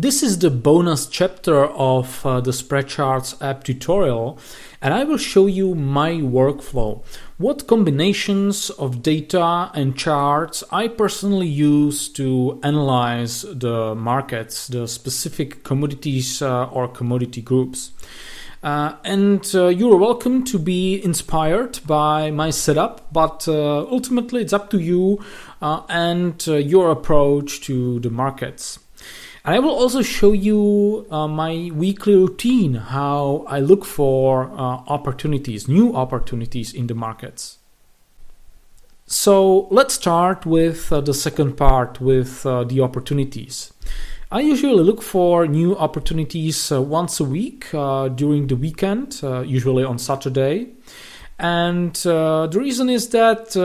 This is the bonus chapter of uh, the SpreadCharts app tutorial and I will show you my workflow. What combinations of data and charts I personally use to analyze the markets, the specific commodities uh, or commodity groups. Uh, and uh, you're welcome to be inspired by my setup, but uh, ultimately it's up to you uh, and uh, your approach to the markets. And I will also show you uh, my weekly routine, how I look for uh, opportunities, new opportunities in the markets. So let's start with uh, the second part, with uh, the opportunities. I usually look for new opportunities uh, once a week uh, during the weekend, usually on Saturday. And the reason is that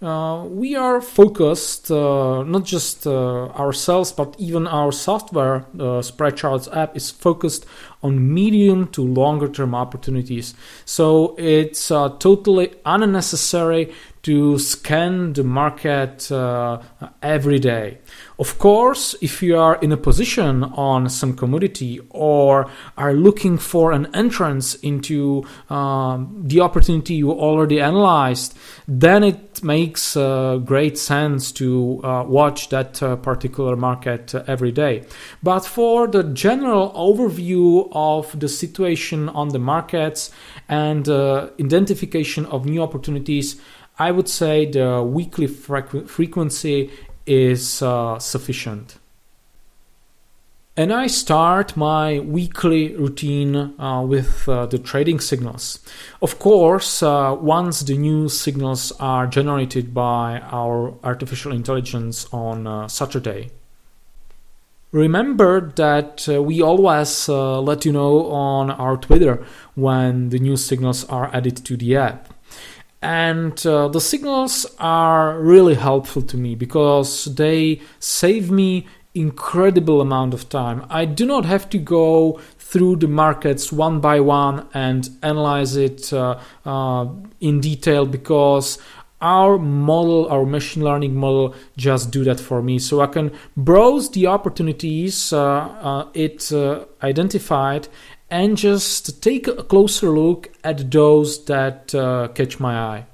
uh, we are focused uh, not just uh, ourselves but even our software uh, SpreadCharts app is focused on medium to longer term opportunities. So it's uh, totally unnecessary to scan the market uh, every day. Of course, if you are in a position on some commodity or are looking for an entrance into uh, the opportunity you already analyzed, then it makes uh, great sense to uh, watch that uh, particular market uh, every day. But for the general overview of the situation on the markets and identification of new opportunities, I would say the weekly frequ- frequency is uh, sufficient. And I start my weekly routine uh, with uh, the trading signals. Of course, uh, once the new signals are generated by our artificial intelligence on uh, Saturday. Remember that uh, we always uh, let you know on our Twitter when the new signals are added to the app and uh, the signals are really helpful to me because they save me incredible amount of time. I do not have to go through the markets one by one and analyze it uh, uh, in detail because our model our machine learning model just do that for me. So i can browse the opportunities uh, uh, it uh, identified and just take a closer look at those that uh, catch my eye.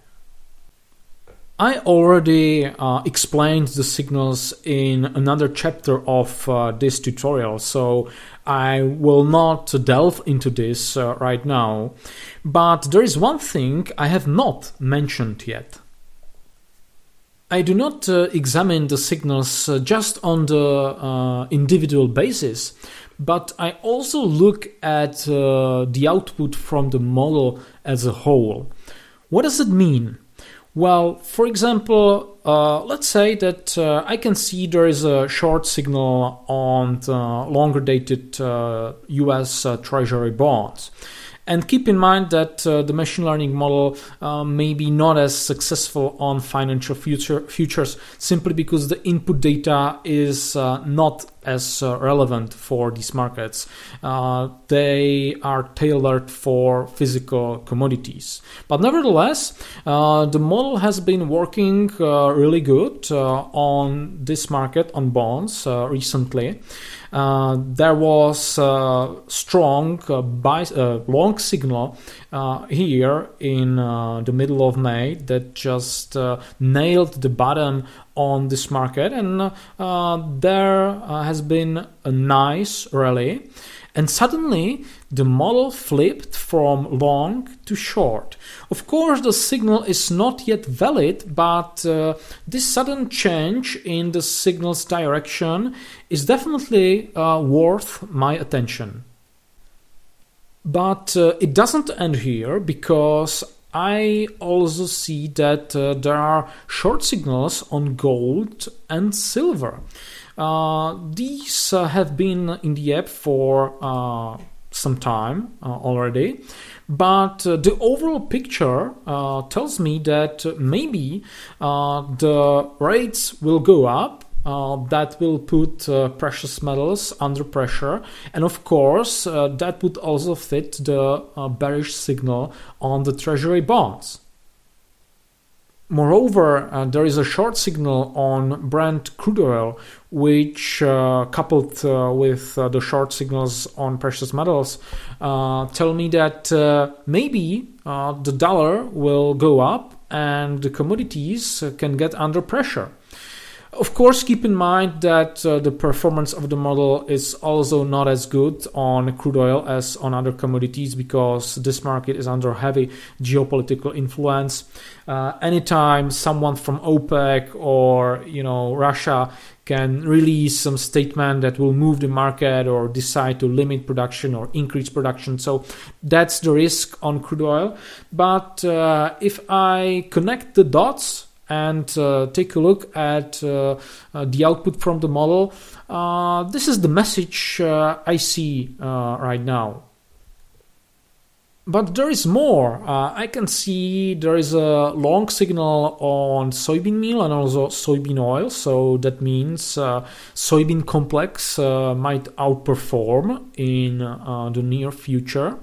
I already uh, explained the signals in another chapter of uh, this tutorial, so I will not delve into this uh, right now. But there is one thing I have not mentioned yet. I do not uh, examine the signals uh, just on the uh, individual basis, but I also look at uh, the output from the model as a whole. What does it mean? Well, for example, uh, let's say that uh, I can see there is a short signal on longer dated US Treasury bonds. And keep in mind that uh, the machine learning model uh, may be not as successful on financial future, futures simply because the input data is uh, not as uh, relevant for these markets. Uh, they are tailored for physical commodities. But nevertheless, uh, the model has been working really good on this market, on bonds, recently. Uh, there was a strong uh, buy, uh, long signal here in the middle of May that just nailed the bottom on this market, and there has been a nice rally. And suddenly the model flipped from long to short. Of course, the signal is not yet valid, but uh, this sudden change in the signal's direction is definitely uh, worth my attention. But uh, it doesn't end here because I also see that uh, there are short signals on gold and silver. Uh, these uh, have been in the app for some time already, but the overall picture tells me that maybe the rates will go up uh, that will put uh, precious metals under pressure, and of course, uh, that would also fit the bearish signal on the treasury bonds. Moreover, uh, there is a short signal on Brent crude oil, which, uh, coupled uh, with uh, the short signals on precious metals, uh, tell me that maybe the dollar will go up and the commodities can get under pressure. Of course, keep in mind that uh, the performance of the model is also not as good on crude oil as on other commodities because this market is under heavy geopolitical influence. Uh, anytime someone from OPEC or you know Russia can release some statement that will move the market or decide to limit production or increase production. So that's the risk on crude oil. But uh, if I connect the dots and uh, take a look at uh, uh, the output from the model. this is the message I see right now. But there is more. Uh, I can see there is a long signal on soybean meal and also soybean oil. So that means uh, soybean complex uh, might outperform in the near future.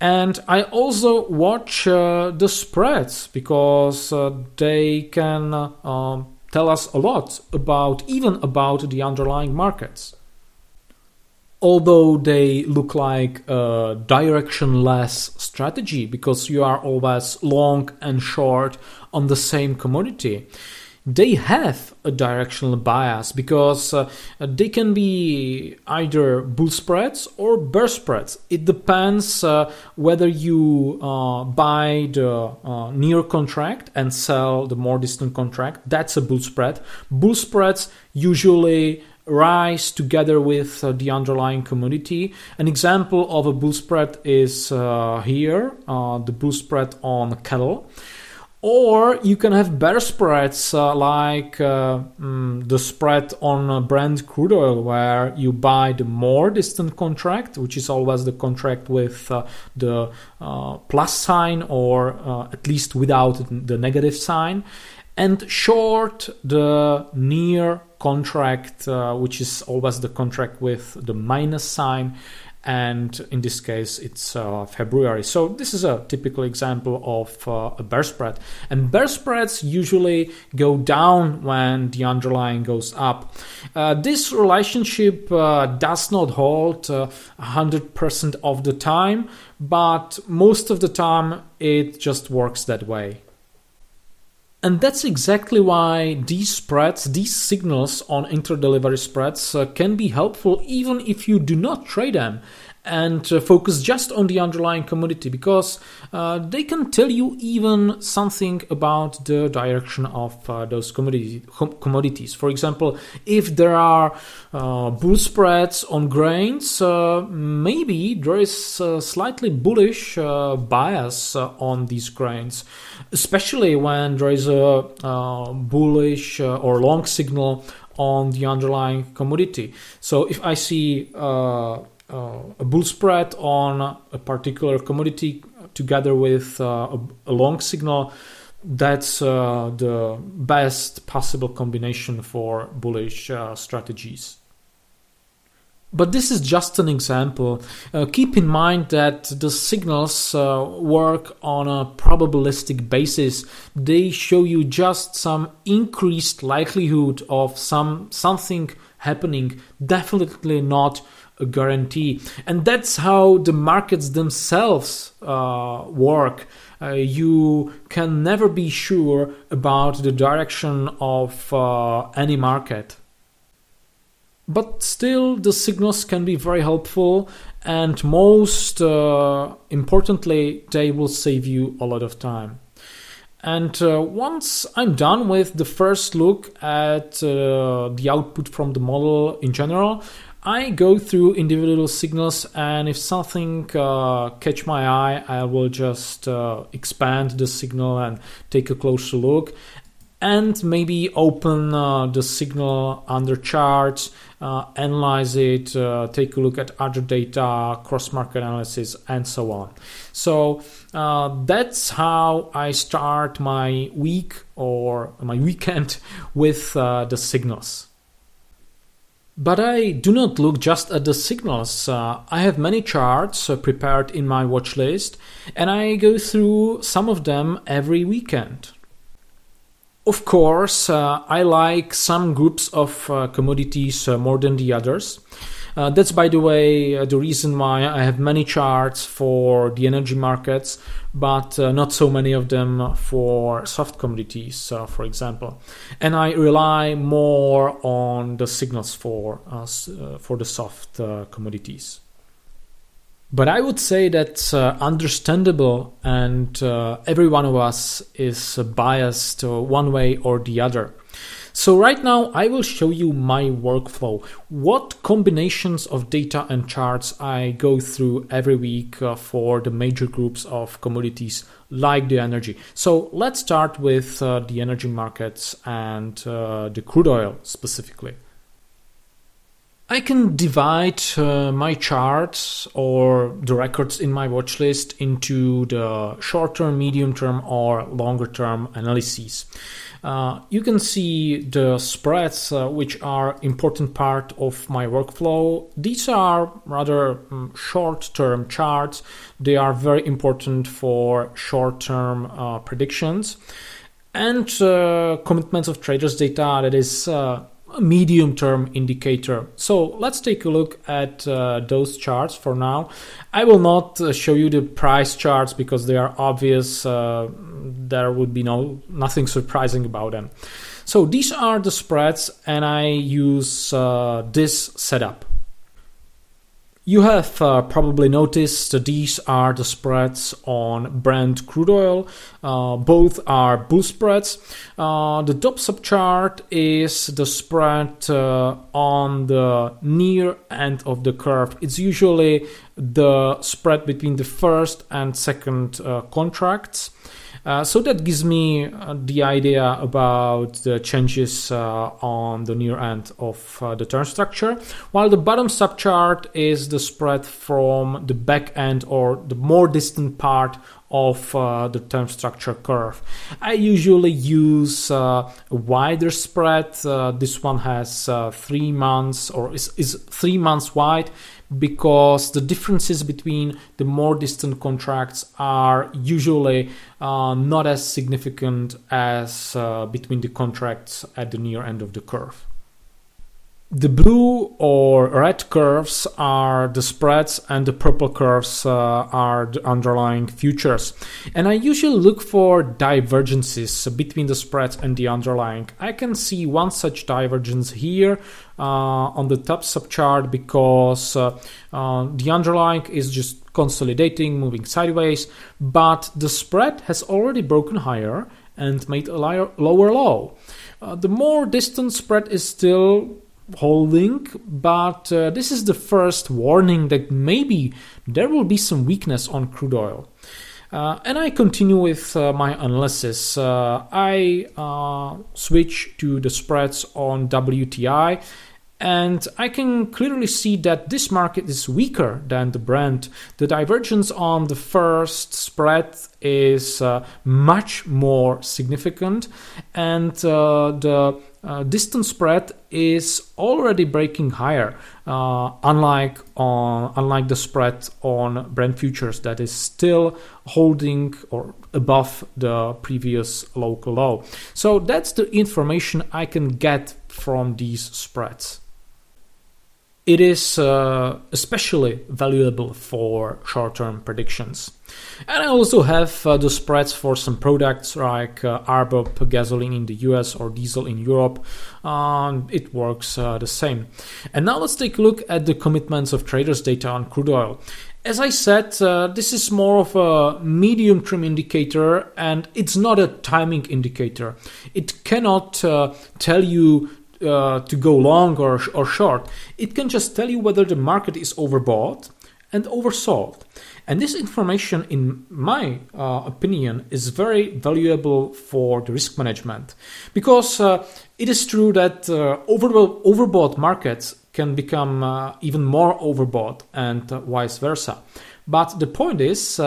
And I also watch uh, the spreads because uh, they can uh, tell us a lot about even about the underlying markets. Although they look like a directionless strategy because you are always long and short on the same commodity they have a directional bias because uh, they can be either bull spreads or bear spreads. It depends uh, whether you uh, buy the uh, near contract and sell the more distant contract. That's a bull spread. Bull spreads usually rise together with uh, the underlying commodity. An example of a bull spread is uh, here, the bull spread on cattle or you can have better spreads uh, like uh, mm, the spread on uh, Brent crude oil, where you buy the more distant contract, which is always the contract with uh, the uh, plus sign or uh, at least without the negative sign, and short the near contract, which is always the contract with the minus sign and in this case it's uh, February. So this is a typical example of uh, a bear spread. And bear spreads usually go down when the underlying goes up. Uh, this relationship uh, does not hold 100% uh, of the time, but most of the time it just works that way. And that's exactly why these spreads, these signals on interdelivery spreads uh, can be helpful even if you do not trade them and uh, focus just on the underlying commodity because uh, they can tell you even something about the direction of uh, those commodity, commodities. For example, if there are uh, bull spreads on grains, uh, maybe there is a slightly bullish uh, bias on these grains, especially when there is a bullish or long signal on the underlying commodity. So if I see uh, a bull spread on a particular commodity together with uh, a, a, long signal that's uh, the best possible combination for bullish strategies. But this is just an example. Uh, keep in mind that the signals uh, work on a probabilistic basis. They show you just some increased likelihood of some something happening, definitely not guarantee. And that's how the markets themselves uh, work. Uh, you can never be sure about the direction of uh, any market. But still, the signals can be very helpful, and most uh, importantly, they will save you a lot of time. And uh, once I'm done with the first look at uh, the output from the model in general, I go through individual signals, and if something uh, catch my eye, I will just uh, expand the signal and take a closer look, and maybe open uh, the signal under charts, uh, analyze it, uh, take a look at other data, cross market analysis, and so on. So uh, that's how I start my week or my weekend with the signals. But I do not look just at the signals. Uh, I have many charts uh, prepared in my watch list, and I go through some of them every weekend. Of course, uh, I like some groups of uh, commodities uh, more than the others. Uh, that's, by the way, uh, the reason why I have many charts for the energy markets, but uh, not so many of them for soft commodities, for example. And I rely more on the signals for for the soft commodities. But I would say that's uh, understandable, and uh, every one of us is biased one way or the other. So, right now, I will show you my workflow. What combinations of data and charts I go through every week uh, for the major groups of commodities like the energy. So, let's start with uh, the energy markets and uh, the crude oil specifically. I can divide uh, my charts or the records in my watch list into the short term, medium term, or longer term analyses. Uh, you can see the spreads, uh, which are important part of my workflow. These are rather um, short-term charts. They are very important for short-term uh, predictions and uh, commitments of traders data that is uh, medium term indicator. So let's take a look at uh, those charts for now. I will not uh, show you the price charts because they are obvious. Uh, there would be no nothing surprising about them. So these are the spreads and I use uh, this setup. You have uh, probably noticed that these are the spreads on Brent crude oil. Uh, both are bull spreads. Uh, the top subchart is the spread uh, on the near end of the curve. It's usually the spread between the first and second uh, contracts. Uh, so that gives me uh, the idea about the changes uh, on the near end of uh, the term structure, while the bottom subchart is the spread from the back end or the more distant part of uh, the term structure curve. I usually use a wider spread. This one has three months or is, is three months wide because the differences between the more distant contracts are usually uh, not as significant as uh, between the contracts at the near end of the curve. The blue or red curves are the spreads, and the purple curves uh, are the underlying futures. And I usually look for divergences between the spreads and the underlying. I can see one such divergence here uh, on the top subchart because uh, uh, the underlying is just consolidating, moving sideways, but the spread has already broken higher and made a lower low. Uh, the more distant spread is still holding, but uh, this is the first warning that maybe there will be some weakness on crude oil. Uh, and I continue with uh, my analysis. Uh, I uh, switch to the spreads on WTI and I can clearly see that this market is weaker than the Brent. The divergence on the first spread is uh, much more significant, and uh, the uh, distance spread is already breaking higher, uh, unlike on unlike the spread on Brent futures that is still holding or above the previous local low. So that's the information I can get from these spreads it is uh, especially valuable for short term predictions. And I also have uh, the spreads for some products like uh, gasoline in the US or diesel in Europe. Um, it works uh, the same. And now let's take a look at the commitments of traders' data on crude oil. As I said, uh, this is more of a medium term indicator and it's not a timing indicator. It cannot uh, tell you uh, to go long or, or short, it can just tell you whether the market is overbought and oversold. And this information, in my uh, opinion, is very valuable for the risk management because uh, it is true that uh, over, overbought markets can become uh, even more overbought and uh, vice versa. But the point is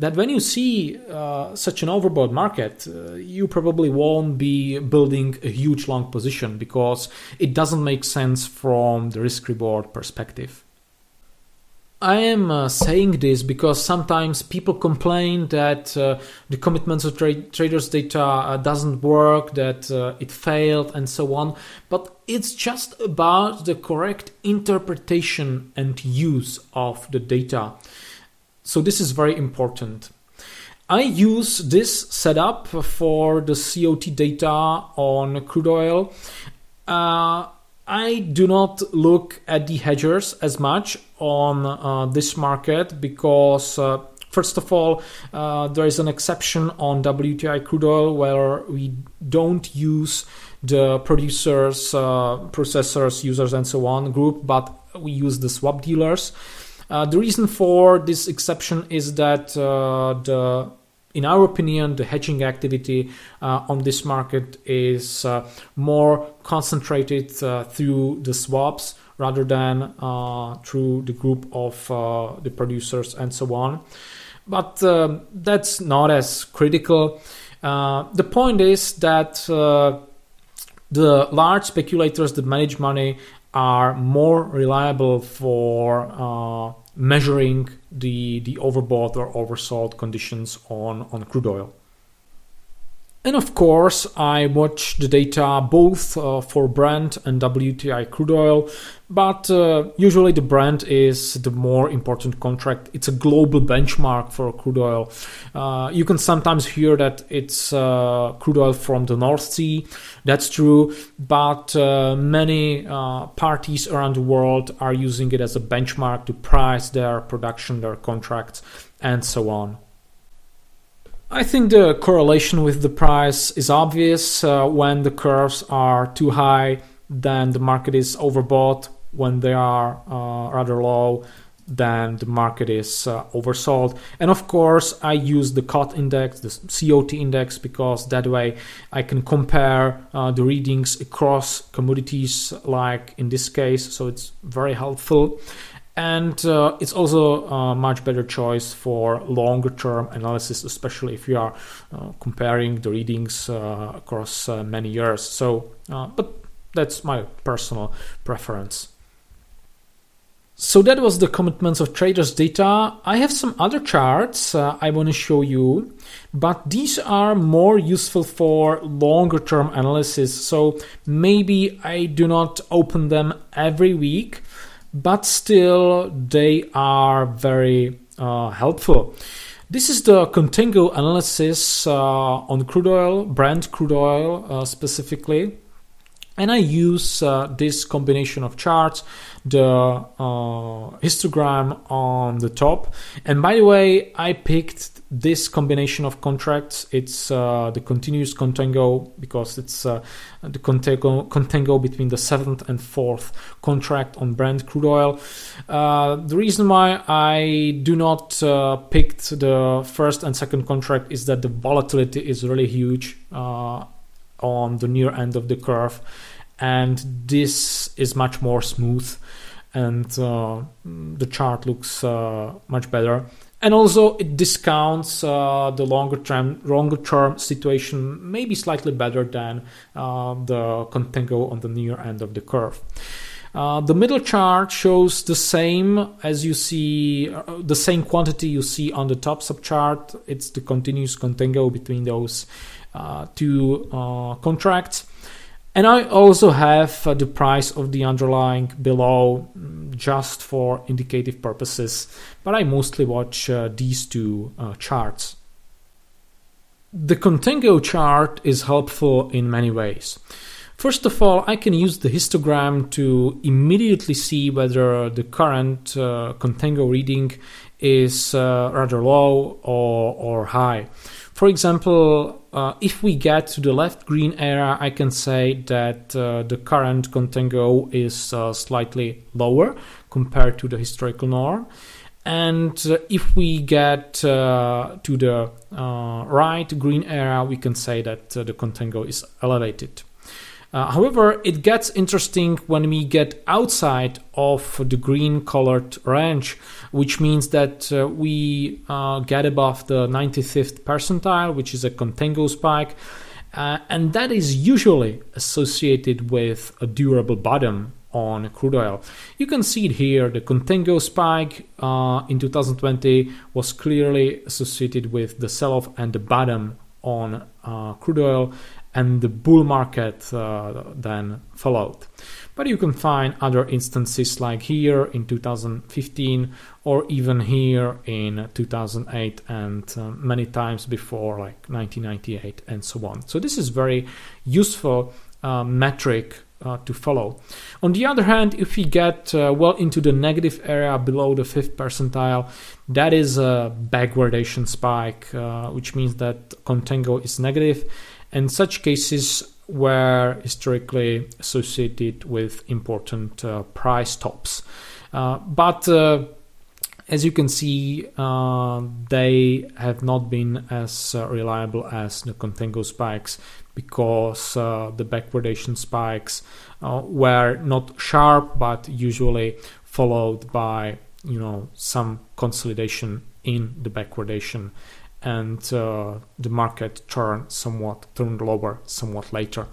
that when you see uh, such an overbought market, uh, you probably won't be building a huge long position because it doesn't make sense from the risk reward perspective. I am uh, saying this because sometimes people complain that uh, the commitments of tra- traders data uh, doesn't work, that uh, it failed, and so on. But it's just about the correct interpretation and use of the data. So this is very important. I use this setup for the COT data on crude oil. Uh, I do not look at the hedgers as much on uh, this market because, uh, first of all, uh, there is an exception on WTI crude oil where we don't use the producers, uh, processors, users, and so on group, but we use the swap dealers. Uh, the reason for this exception is that uh, the in our opinion, the hedging activity uh, on this market is uh, more concentrated uh, through the swaps rather than uh, through the group of uh, the producers and so on. But that's not as critical. The point is that the large speculators that manage money are more reliable for measuring the, the overbought or oversold conditions on, on crude oil. And of course, I watch the data both uh, for Brent and WTI crude oil, but uh, usually the Brent is the more important contract. It's a global benchmark for crude oil. Uh, you can sometimes hear that it's uh, crude oil from the North Sea. That's true, but uh, many uh, parties around the world are using it as a benchmark to price their production, their contracts, and so on. I think the correlation with the price is obvious. Uh, when the curves are too high, then the market is overbought. When they are uh, rather low, then the market is uh, oversold. And of course, I use the COT index, the COT index, because that way I can compare uh, the readings across commodities, like in this case. So it's very helpful and uh, it's also a much better choice for longer term analysis especially if you are uh, comparing the readings uh, across uh, many years. So uh, but that's my personal preference. So that was the commitments of traders data. I have some other charts uh, i want to show you but these are more useful for longer term analysis. So maybe i do not open them every week but still they are very uh, helpful. This is the Contango analysis uh, on crude oil, Brent crude oil uh, specifically. And I use uh, this combination of charts, the uh, histogram on the top. And by the way, I picked this combination of contracts it's uh, the continuous contango because it's uh, the contango, contango between the seventh and fourth contract on Brent crude oil. Uh, the reason why I do not uh, pick the first and second contract is that the volatility is really huge uh, on the near end of the curve, and this is much more smooth, and uh, the chart looks much better. And also it discounts uh, the longer term longer term situation maybe slightly better than uh, the contango on the near end of the curve. Uh, the middle chart shows the same as you see uh, the same quantity you see on the top subchart. It's the continuous contango between those uh, two uh, contracts and I also have uh, the price of the underlying below mm, just for indicative purposes, but I mostly watch uh, these two uh, charts. The Contango chart is helpful in many ways. First of all, I can use the histogram to immediately see whether the current uh, Contango reading is uh, rather low or, or high. For example, uh, if we get to the left green area, I can say that uh, the current contango is uh, slightly lower compared to the historical norm. And uh, if we get uh, to the uh, right green area, we can say that the contango is elevated. Uh, however, it gets interesting when we get outside of the green colored range, which means that uh, we uh, get above the 95th percentile, which is a contango spike. Uh, and that is usually associated with a durable bottom on crude oil. You can see it here. The contango spike uh, in 2020 was clearly associated with the sell-off and the bottom on uh, crude oil, and the bull market uh, then followed. But you can find other instances like here in 2015 or even here in 2008 and uh, many times before like 1998 and so on. So this is very useful uh, metric uh, to follow. On the other hand, if we get uh, well into the negative area below the fifth percentile, that is a backwardation spike, uh, which means that contango is negative, and such cases were historically associated with important uh, price tops. Uh, but uh, as you can see, uh, they have not been as uh, reliable as the contango spikes because uh, the backwardation spikes were not sharp but usually followed by you know some consolidation in the backwardation and uh, the market turned somewhat turned lower somewhat later.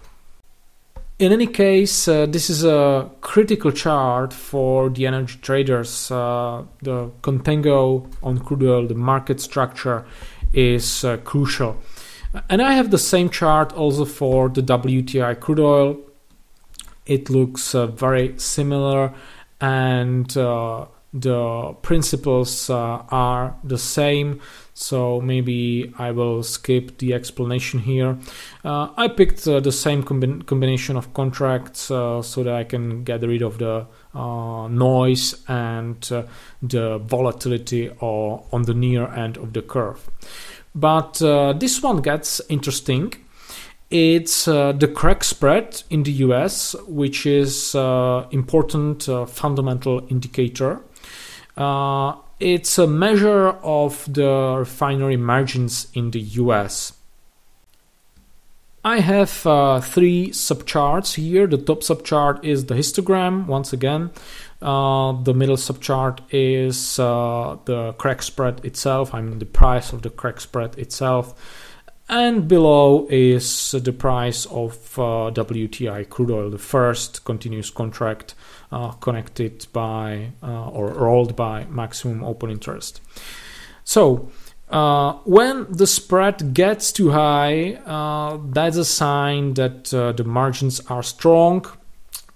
In any case, uh, this is a critical chart for the energy traders. Uh, the contango on crude oil, the market structure is uh, crucial. And I have the same chart also for the WTI crude oil. It looks uh, very similar and uh, the principles uh, are the same so maybe I will skip the explanation here. Uh, I picked uh, the same combi- combination of contracts uh, so that I can get rid of the uh, noise and uh, the volatility or on the near end of the curve. But uh, this one gets interesting. It's the crack spread in the US, which is important fundamental indicator. It's a measure of the refinery margins in the US. I have uh, three subcharts here. The top subchart is the histogram, once again. Uh, the middle subchart is uh, the crack spread itself, I mean the price of the crack spread itself. And below is the price of uh, WTI crude oil, the first continuous contract uh, connected by uh, or rolled by maximum open interest. So uh, when the spread gets too high, uh, that's a sign that uh, the margins are strong,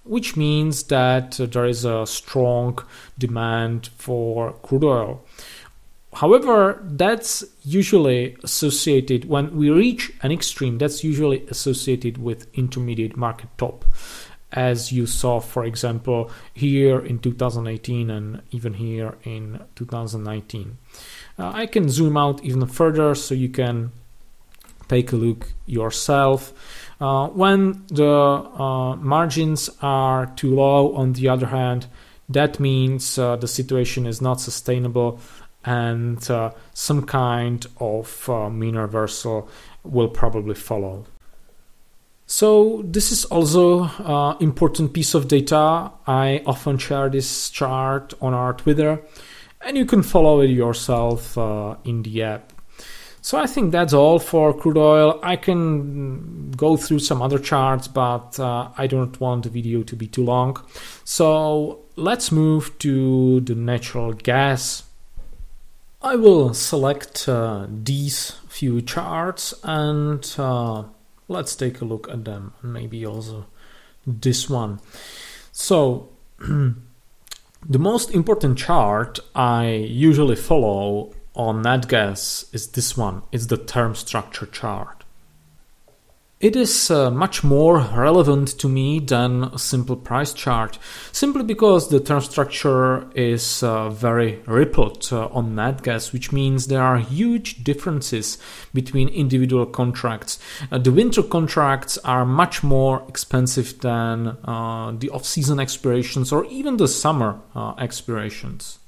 which means that there is a strong demand for crude oil. However, that's usually associated when we reach an extreme, that's usually associated with intermediate market top as you saw, for example, here in 2018 and even here in 2019. Uh, I can zoom out even further so you can take a look yourself. Uh, when the uh, margins are too low, on the other hand, that means uh, the situation is not sustainable and uh, some kind of uh, mean reversal will probably follow. So this is also uh, important piece of data. I often share this chart on our Twitter, and you can follow it yourself uh, in the app. So I think that's all for crude oil. I can go through some other charts, but uh, I don't want the video to be too long. So let's move to the natural gas. I will select uh, these few charts and uh, let's take a look at them maybe also this one. So the most important chart i usually follow on natgas is this one. It's the term structure chart it is uh, much more relevant to me than a simple price chart, simply because the term structure is uh, very rippled uh, on Natgas, which means there are huge differences between individual contracts. Uh, the winter contracts are much more expensive than uh, the off season expirations or even the summer uh, expirations.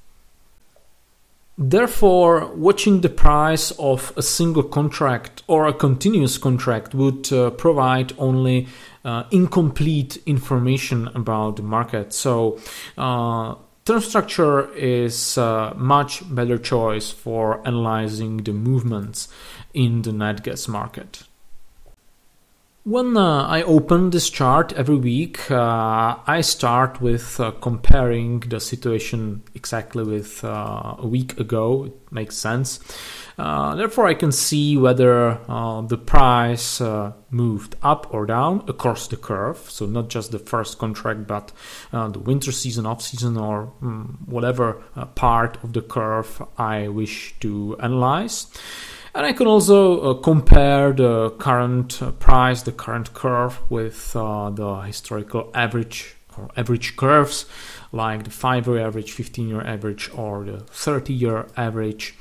Therefore, watching the price of a single contract or a continuous contract would uh, provide only uh, incomplete information about the market. So, uh, term structure is a much better choice for analyzing the movements in the NatGas market. When uh, I open this chart every week, uh, I start with uh, comparing the situation exactly with uh, a week ago. It makes sense. Uh, therefore, I can see whether uh, the price moved up or down across the curve. So, not just the first contract, but the winter season, off season, or um, whatever part of the curve I wish to analyze. And I can also uh, compare the current uh, price, the current curve, with uh, the historical average or average curves, like the 5 year average, 15 year average, or the 30 year average.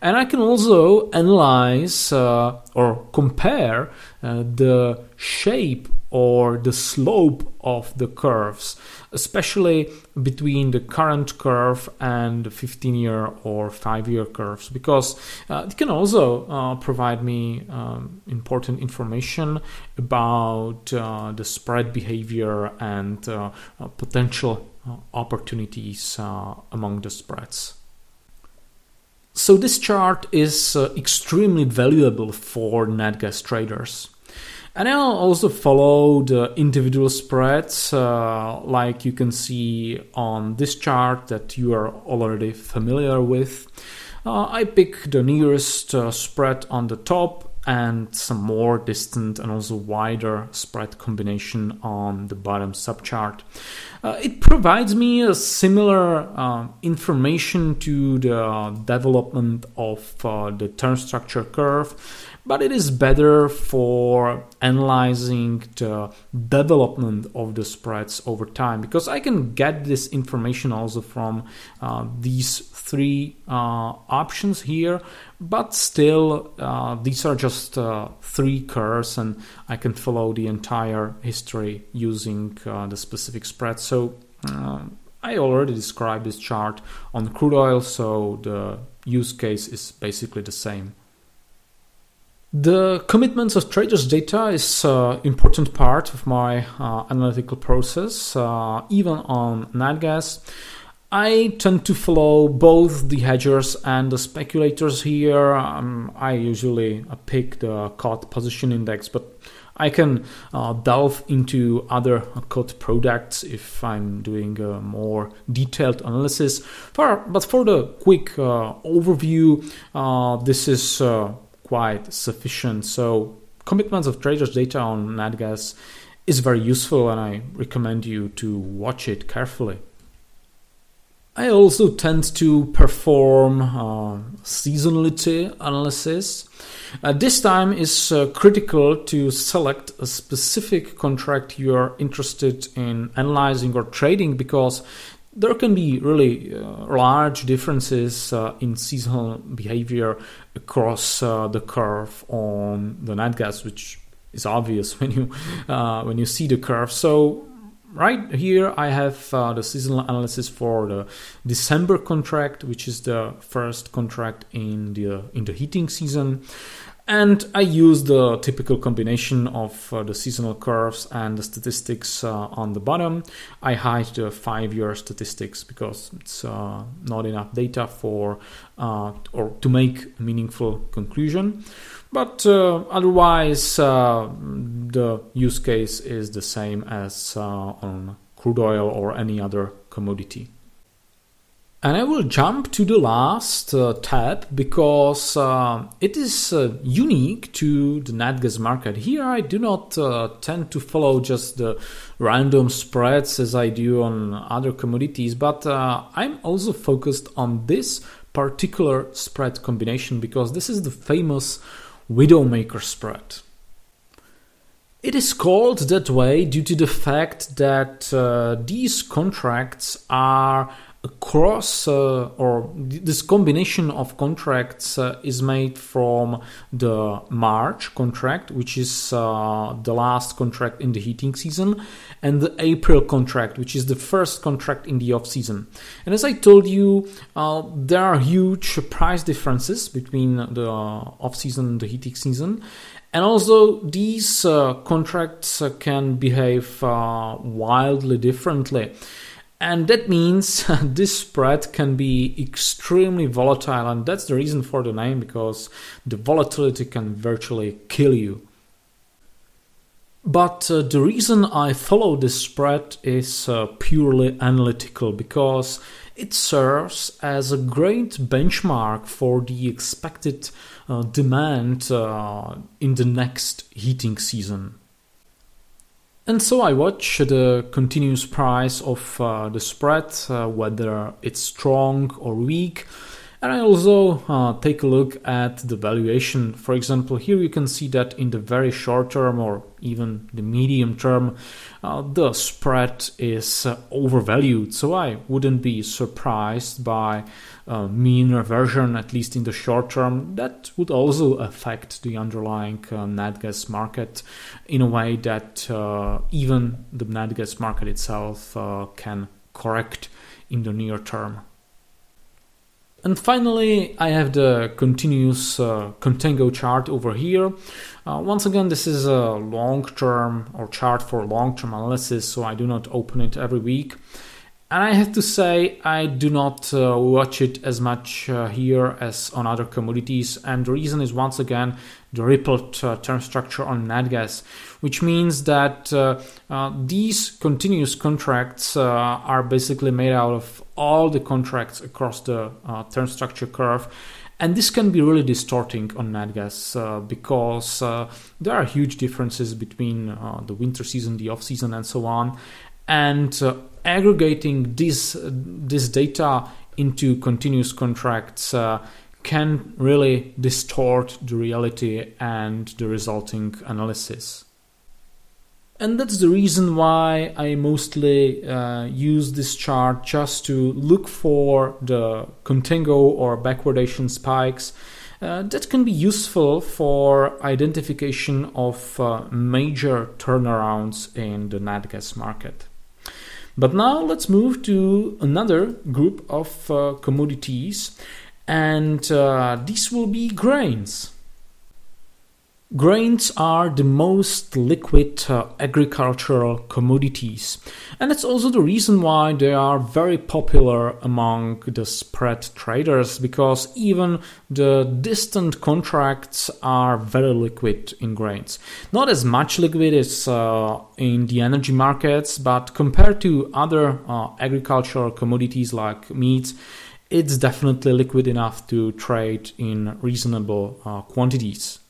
And I can also analyze uh, or compare uh, the shape or the slope of the curves, especially between the current curve and the 15 year or 5 year curves, because uh, it can also uh, provide me um, important information about uh, the spread behavior and uh, uh, potential uh, opportunities among the spreads. So, this chart is extremely valuable for NatGas traders. And I'll also follow the individual spreads, uh, like you can see on this chart that you are already familiar with. Uh, I pick the nearest uh, spread on the top and some more distant and also wider spread combination on the bottom subchart. Uh, it provides me a similar uh, information to the development of uh, the term structure curve but it is better for analyzing the development of the spreads over time because I can get this information also from uh, these three uh, options here, but still, uh, these are just uh, three curves, and I can follow the entire history using uh, the specific spread. So uh, I already described this chart on crude oil, so the use case is basically the same. The commitments of traders data is an uh, important part of my uh, analytical process, uh, even on NatGas. I tend to follow both the hedgers and the speculators here. Um, I usually uh, pick the COT position index, but I can uh, delve into other COT products if I'm doing a more detailed analysis. For, but for the quick uh, overview, this is quite sufficient. So commitments of traders data on NatGas is very useful and I recommend you to watch it carefully. I also tend to perform uh, seasonality analysis. Uh, this time is uh, critical to select a specific contract you are interested in analyzing or trading because there can be really uh, large differences uh, in seasonal behavior across uh, the curve on the NatGas, which is obvious when you when you see the curve. So right here I have uh, the seasonal analysis for the December contract, which is the first contract in the in the heating season. And I use the typical combination of uh, the seasonal curves and the statistics uh, on the bottom. I hide the five year statistics because it's uh, not enough data for uh, or to make a meaningful conclusion. But uh, otherwise, uh, the use case is the same as on crude oil or any other commodity. And I will jump to the last uh, tab because uh, it is uh, unique to the NatGas market. Here I do not uh, tend to follow just the random spreads as I do on other commodities, but uh, I'm also focused on this particular spread combination because this is the famous Widowmaker spread. It is called that way due to the fact that uh, these contracts are across uh, or this combination of contracts uh, is made from the March contract, which is uh, the last contract in the heating season, and the April contract, which is the first contract in the off season. And as I told you, uh, there are huge price differences between the off season and the heating season. And also, these uh, contracts uh, can behave wildly differently. And that means this spread can be extremely volatile, and that's the reason for the name because the volatility can virtually kill you. But uh, the reason I follow this spread is uh, purely analytical because it serves as a great benchmark for the expected uh, demand uh, in the next heating season. And so I watch the continuous price of uh, the spread, uh, whether it's strong or weak, and I also uh, take a look at the valuation. For example, here you can see that in the very short term or even the medium term, uh, the spread is uh, overvalued. So I wouldn't be surprised by uh, mean reversion, at least in the short term. That would also affect the underlying uh, nat gas market in a way that uh, even the nat gas market itself uh, can correct in the near term. And finally, I have the continuous uh, contango chart over here. Uh, once again, this is a long-term or chart for long-term analysis, so I do not open it every week. And I have to say, I do not uh, watch it as much uh, here as on other commodities. And the reason is once again the rippled uh, term structure on Natgas, which means that uh, uh, these continuous contracts uh, are basically made out of all the contracts across the term structure curve. And this can be really distorting on nat gas because there are huge differences between the winter season, the off season, and so on and uh, aggregating this this data into continuous contracts uh, can really distort the reality and the resulting analysis. And that's the reason why I mostly uh, use this chart just to look for the contango or backwardation spikes uh, that can be useful for identification of uh, major turnarounds in the nat gas market. But now let's move to another group of uh, commodities, and uh, these will be grains. Grains are the most liquid uh, agricultural commodities, and that's also the reason why they are very popular among the spread traders because even the distant contracts are very liquid in grains. Not as much liquid as uh, in the energy markets, but compared to other uh, agricultural commodities like meat, it's definitely liquid enough to trade in reasonable uh, quantities.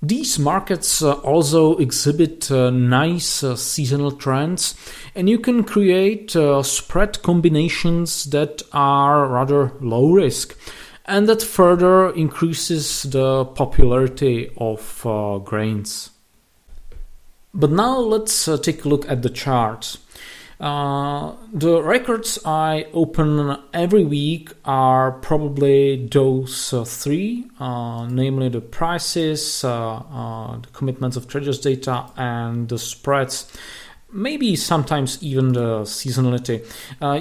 These markets uh, also exhibit uh, nice uh, seasonal trends, and you can create spread combinations that are rather low risk, and that further increases the popularity of grains. But now let's take a look at the charts. Uh, the records I open every week are probably those uh, three, uh, namely the prices, uh, uh, the commitments of traders data, and the spreads. Maybe sometimes even the seasonality.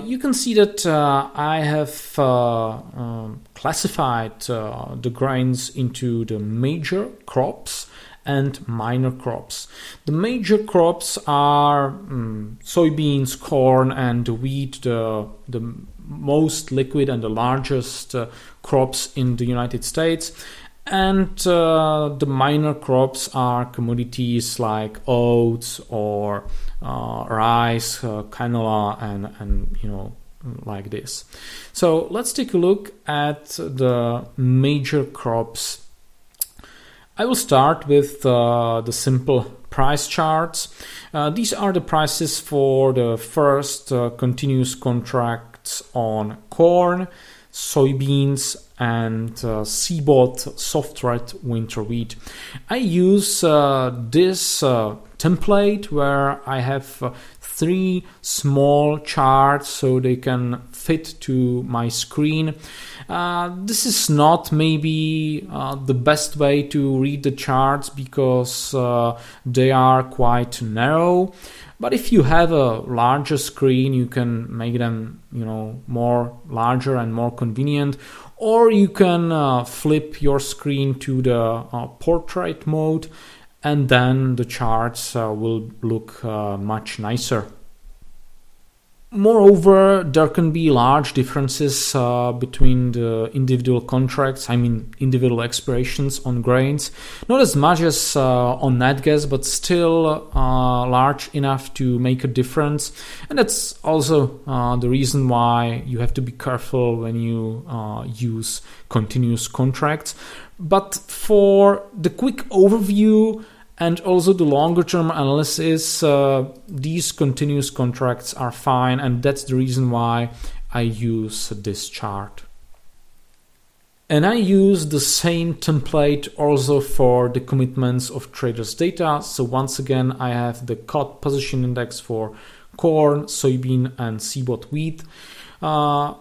you can see that I have um, classified the grains into the major crops and minor crops. The major crops are um, soybeans, corn, and wheat, the, the most liquid and the largest uh, crops in the United States. And uh, the minor crops are commodities like oats or uh, rice, uh, canola, and, and you know like this. So let's take a look at the major crops I will start with uh, the simple price charts. Uh, these are the prices for the first uh, continuous contracts on corn, soybeans, and uh, CBOT soft red winter wheat. I use uh, this uh, template where I have uh, three small charts so they can fit to my screen. Uh, this is not maybe uh, the best way to read the charts because uh, they are quite narrow. But if you have a larger screen, you can make them, you know, more larger and more convenient. Or you can uh, flip your screen to the uh, portrait mode and then the charts uh, will look uh, much nicer. Moreover, there can be large differences uh, between the individual contracts, I mean, individual expirations on grains. Not as much as uh, on nat gas, but still uh, large enough to make a difference. And that's also uh, the reason why you have to be careful when you use continuous contracts. But for the quick overview, and also the longer term analysis, uh, these continuous contracts are fine, and that's the reason why I use this chart. And I use the same template also for the commitments of traders data. So once again, I have the COT position index for corn, soybean, and CBOT wheat. Uh,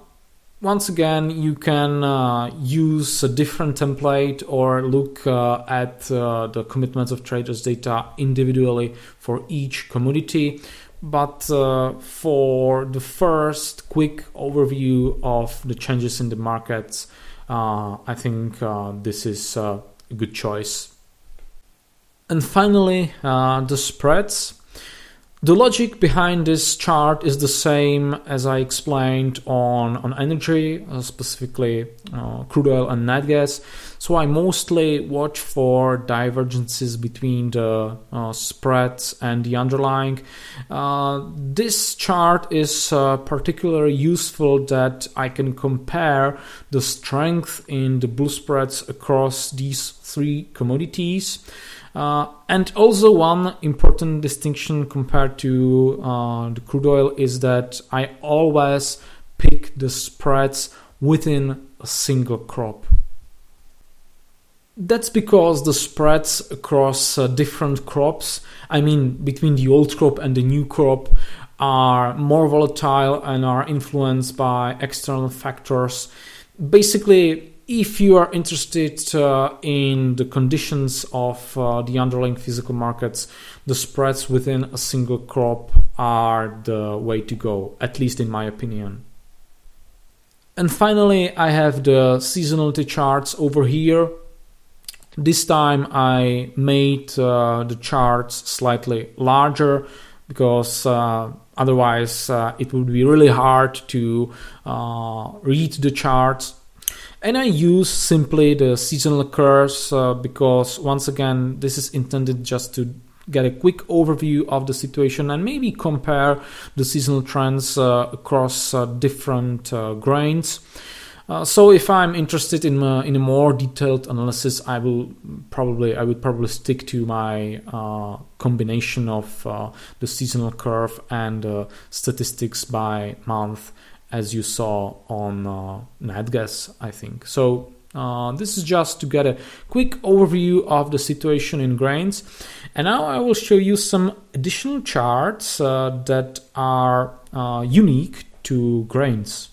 once again, you can uh, use a different template or look uh, at uh, the commitments of traders data individually for each commodity. But uh, for the first quick overview of the changes in the markets, uh, I think uh, this is a good choice. And finally, the spreads. The logic behind this chart is the same as I explained on, on energy, uh, specifically uh, crude oil and nat gas. So I mostly watch for divergences between the uh, spreads and the underlying. Uh, this chart is uh, particularly useful that I can compare the strength in the blue spreads across these three commodities. Uh, and also one important distinction compared to uh, the crude oil is that I always pick the spreads within a single crop. That's because the spreads across uh, different crops, I mean between the old crop and the new crop, are more volatile and are influenced by external factors. Basically, if you are interested uh, in the conditions of uh, the underlying physical markets, the spreads within a single crop are the way to go, at least in my opinion. And finally, I have the seasonality charts over here. This time I made uh, the charts slightly larger because uh, otherwise uh, it would be really hard to uh, read the charts and I use simply the seasonal curves uh, because once again this is intended just to get a quick overview of the situation and maybe compare the seasonal trends uh, across uh, different uh, grains. Uh, so if I'm interested in uh, in a more detailed analysis, I will probably I would probably stick to my combination of the seasonal curve and statistics by month as you saw on uh, NatGas, I think. So uh, this is just to get a quick overview of the situation in grains. And now I will show you some additional charts uh, that are uh, unique to grains.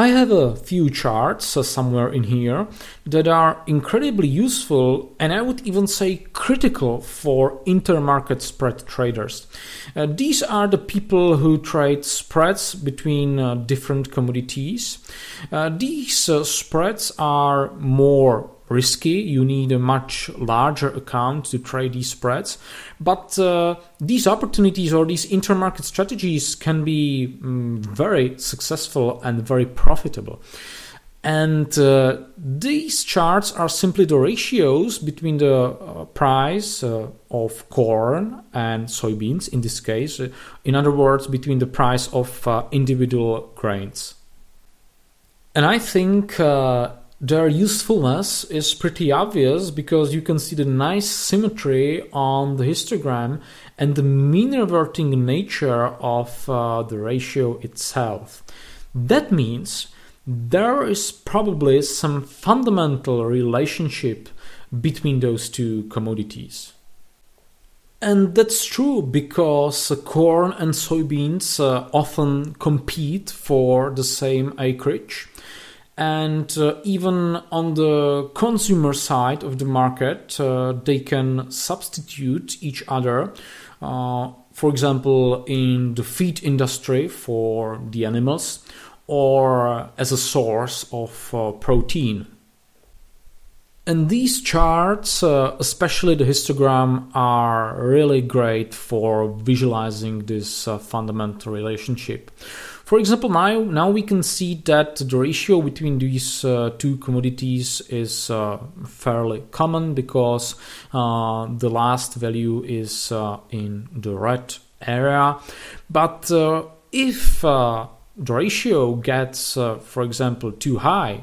I have a few charts uh, somewhere in here that are incredibly useful and I would even say critical for intermarket spread traders. Uh, these are the people who trade spreads between uh, different commodities. Uh, these uh, spreads are more risky. You need a much larger account to trade these spreads. But uh, these opportunities or these intermarket strategies can be um, very successful and very profitable. And uh, these charts are simply the ratios between the uh, price uh, of corn and soybeans, in this case. In other words, between the price of uh, individual grains. And I think uh, their usefulness is pretty obvious because you can see the nice symmetry on the histogram and the mean reverting nature of uh, the ratio itself. That means there is probably some fundamental relationship between those two commodities. And that's true because corn and soybeans uh, often compete for the same acreage and uh, even on the consumer side of the market, uh, they can substitute each other. Uh, for example, in the feed industry for the animals, or as a source of uh, protein. And these charts, uh, especially the histogram, are really great for visualizing this uh, fundamental relationship. For example, now, now we can see that the ratio between these uh, two commodities is uh, fairly common because uh, the last value is uh, in the red area. But uh, if uh, the ratio gets, for example, too high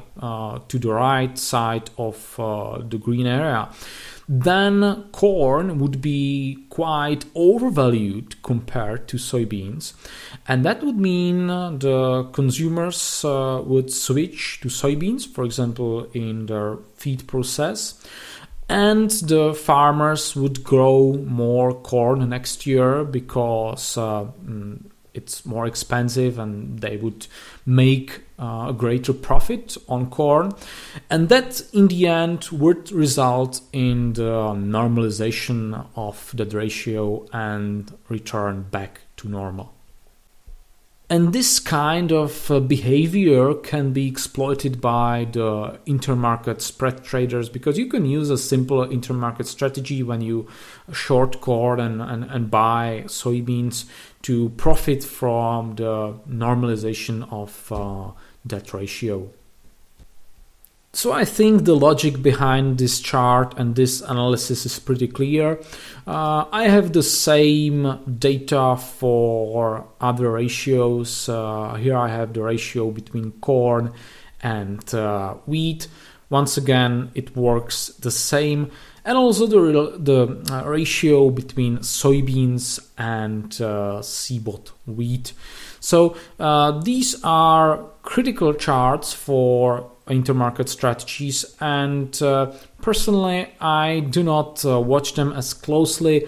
to the right side of the green area, then corn would be quite overvalued compared to soybeans. And that would mean the consumers uh, would switch to soybeans, for example, in their feed process. And the farmers would grow more corn next year because uh, mm, it's more expensive and they would make uh, a greater profit on corn. And that in the end would result in the normalization of that ratio and return back to normal. And this kind of uh, behavior can be exploited by the intermarket spread traders because you can use a simple intermarket strategy when you short corn and, and, and buy soybeans to profit from the normalization of uh, that ratio. So I think the logic behind this chart and this analysis is pretty clear. Uh, I have the same data for other ratios. Uh, here I have the ratio between corn and uh, wheat. Once again, it works the same. And also the, the uh, ratio between soybeans and uh, CBOT wheat. So uh, these are critical charts for intermarket strategies and uh, personally i do not uh, watch them as closely.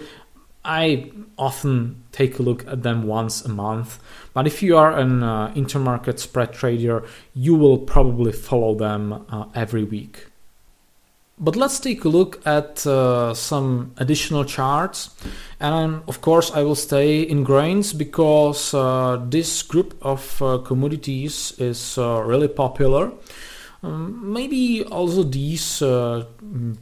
I often take a look at them once a month. But if you are an uh, intermarket spread trader you will probably follow them every week but let's take a look at uh, some additional charts. And of course i will stay in grains because uh, this group of commodities is really popular. Um, maybe also these uh,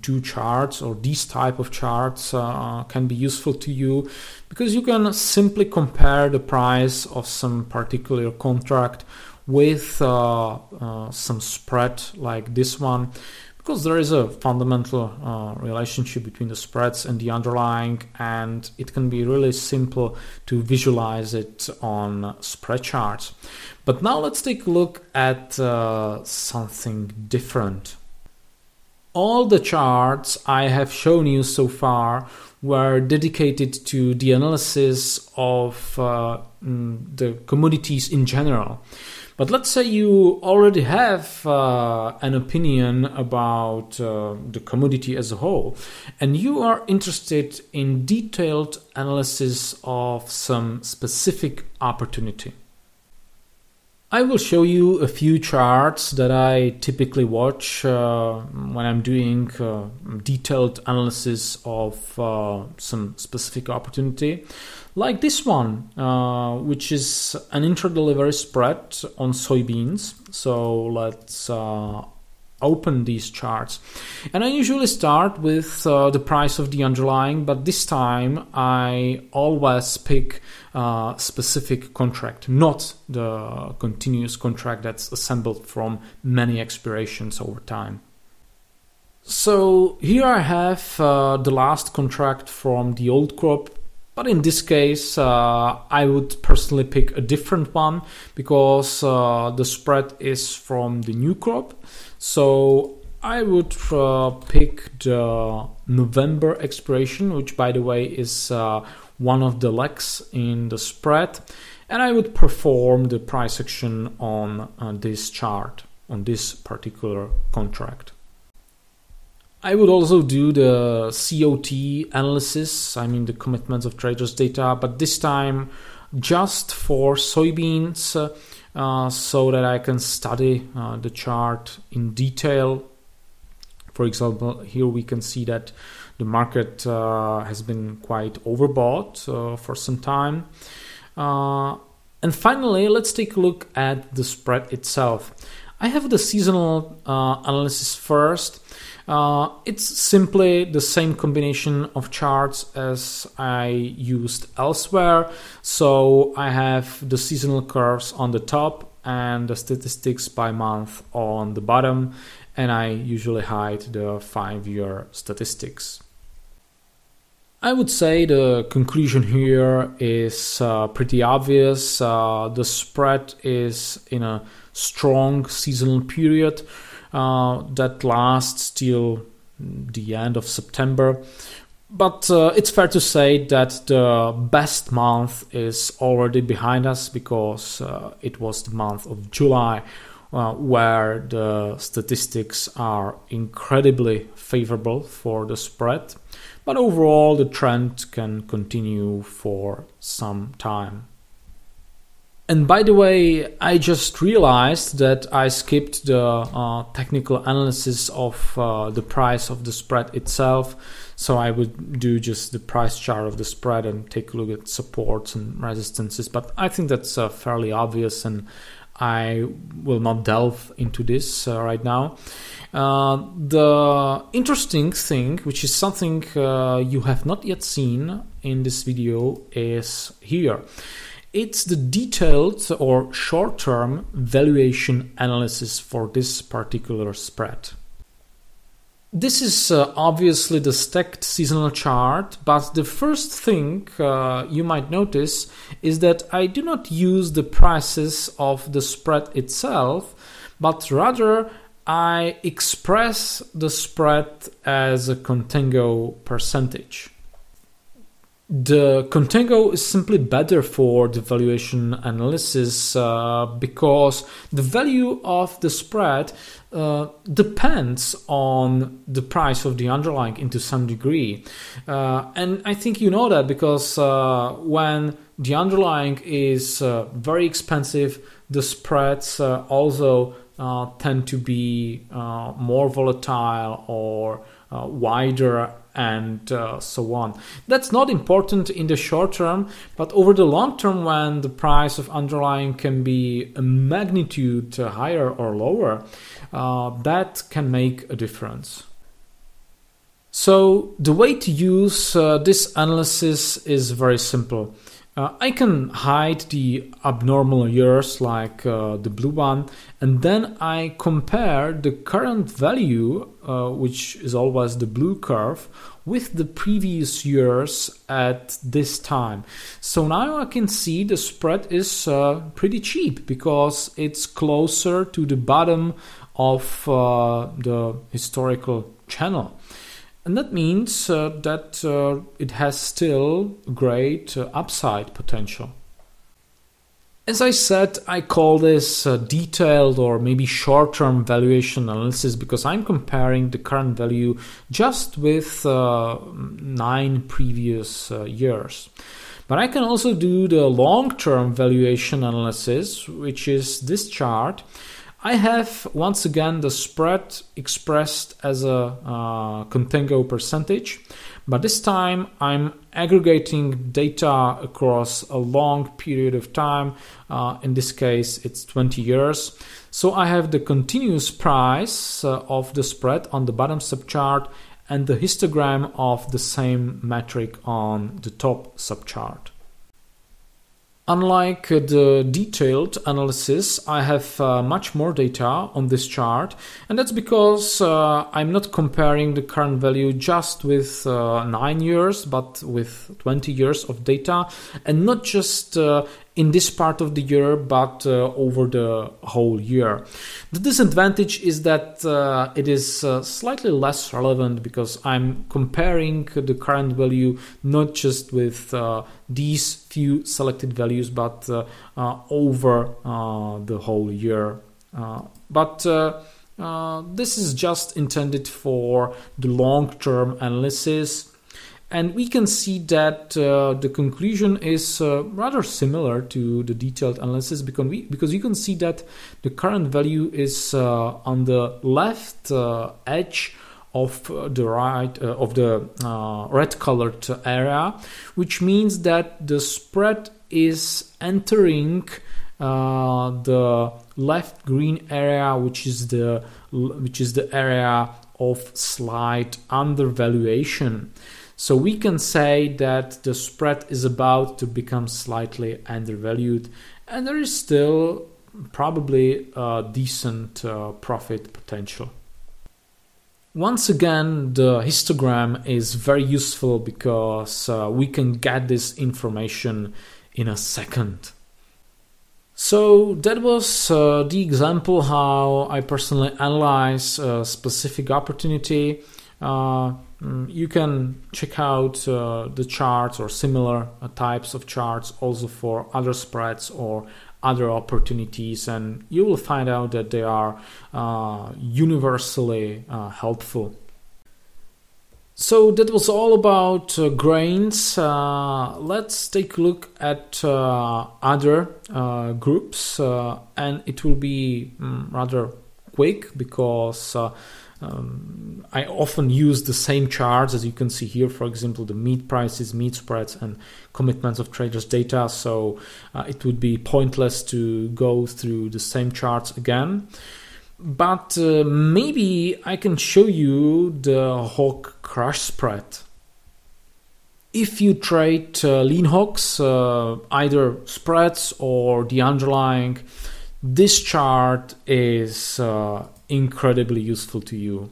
two charts or these type of charts uh, can be useful to you because you can simply compare the price of some particular contract with uh, uh some spread like this one because there is a fundamental uh, relationship between the spreads and the underlying and it can be really simple to visualize it on SpreadCharts. But now let's take a look at uh, something different. All the charts i have shown you so far were dedicated to the analysis of uh, mm, the commodities in general but let's say you already have uh, an opinion about uh, the commodity as a whole, and you are interested in detailed analysis of some specific opportunity. I will show you a few charts that I typically watch uh, when I'm doing uh, detailed analysis of uh, some specific opportunity, like this one, uh, which is an intra-delivery spread on soybeans. So let's uh, open these charts. And I usually start with uh, the price of the underlying, but this time I always pick a specific contract, not the continuous contract that's assembled from many expirations over time. So here I have uh, the last contract from the old crop but in this case, uh, I would personally pick a different one because uh, the spread is from the new crop. So I would uh, pick the November expiration, which by the way is uh, one of the legs in the spread, and I would perform the price action on uh, this chart, on this particular contract. I would also do the COT analysis, I mean the commitments of traders data, but this time just for soybeans uh, so that I can study uh, the chart in detail. For example, here we can see that the market uh, has been quite overbought uh, for some time. Uh, and finally, let's take a look at the spread itself. I have the seasonal uh, analysis first. Uh, it's simply the same combination of charts as I used elsewhere. So I have the seasonal curves on the top and the statistics by month on the bottom, and I usually hide the five year statistics. I would say the conclusion here is uh, pretty obvious. Uh, the spread is in a strong seasonal period uh, that lasts till the end of September. But uh, it's fair to say that the best month is already behind us because uh, it was the month of July, uh, where the statistics are incredibly favorable for the spread. But overall, the trend can continue for some time. And by the way, I just realized that I skipped the uh, technical analysis of uh, the price of the spread itself. So I would do just the price chart of the spread and take a look at supports and resistances. But I think that's uh, fairly obvious and I will not delve into this uh, right now. Uh, the interesting thing, which is something uh, you have not yet seen in this video, is here. It's the detailed or short term valuation analysis for this particular spread. This is uh, obviously the stacked seasonal chart, but the first thing uh, you might notice is that I do not use the prices of the spread itself, but rather I express the spread as a contango percentage. The contango is simply better for the valuation analysis uh, because the value of the spread uh, depends on the price of the underlying into some degree. Uh, and I think you know that because uh, when the underlying is uh, very expensive, the spreads uh, also tend to be more volatile or wider and uh, so on. That's not important in the short term, but over the long term, when the price of underlying can be a magnitude uh, higher or lower, uh, that can make a difference. So, the way to use uh, this analysis is very simple. Uh, I can hide the abnormal years like uh, the blue one, and then I compare the current value, uh, which is always the blue curve, with the previous years at this time. So now I can see the spread is uh, pretty cheap because it's closer to the bottom of uh, the historical channel. And that means uh, that uh, it has still great uh, upside potential. As I said, I call this detailed or maybe short term valuation analysis because I'm comparing the current value just with uh, nine previous uh, years. But I can also do the long term valuation analysis, which is this chart, I have once again the spread expressed as a uh, contango percentage, but this time I'm aggregating data across a long period of time. Uh, in this case, it's 20 years. So I have the continuous price uh, of the spread on the bottom subchart and the histogram of the same metric on the top subchart. Unlike the detailed analysis, I have uh, much more data on this chart, and that's because uh, I'm not comparing the current value just with uh, 9 years, but with 20 years of data, and not just uh, in this part of the year, but uh, over the whole year. The disadvantage is that uh, it is uh, slightly less relevant because I'm comparing the current value not just with uh, these few selected values, but uh, uh, over the whole year. but this is just intended for the long term analysis and we can see that uh, the conclusion is uh, rather similar to the detailed analysis because we because you can see that the current value is uh, on the left uh, edge of uh, the right uh, of the red colored area which means that the spread is entering the left green area, which is the which is the area of slight undervaluation. So we can say that the spread is about to become slightly undervalued, and there is still probably a decent uh, profit potential. Once again, the histogram is very useful because uh, we can get this information in a second. So that was uh, the example how I personally analyze a specific opportunity. Uh, mm, you can check out uh, the charts or similar uh, types of charts also for other spreads or other opportunities, and you will find out that they are uh, universally uh, helpful. So that was all about uh, grains. Uh, let's take a look at uh, other uh, groups, and it will be um, rather quick because um, I often use the same charts as you can see here, for example, the meat prices, meat spreads, and commitments of traders' data. So uh, it would be pointless to go through the same charts again. But uh, maybe I can show you the hog crush spread. If you trade uh, lean hogs, uh, either spreads or the underlying, this chart is uh, incredibly useful to you.